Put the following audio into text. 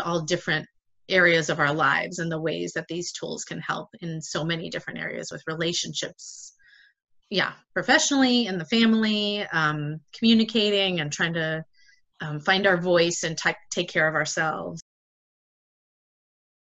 to all different areas of our lives and the ways that these tools can help in so many different areas with relationships. Yeah professionally in the family um, communicating and trying to um, find our voice and t- take care of ourselves.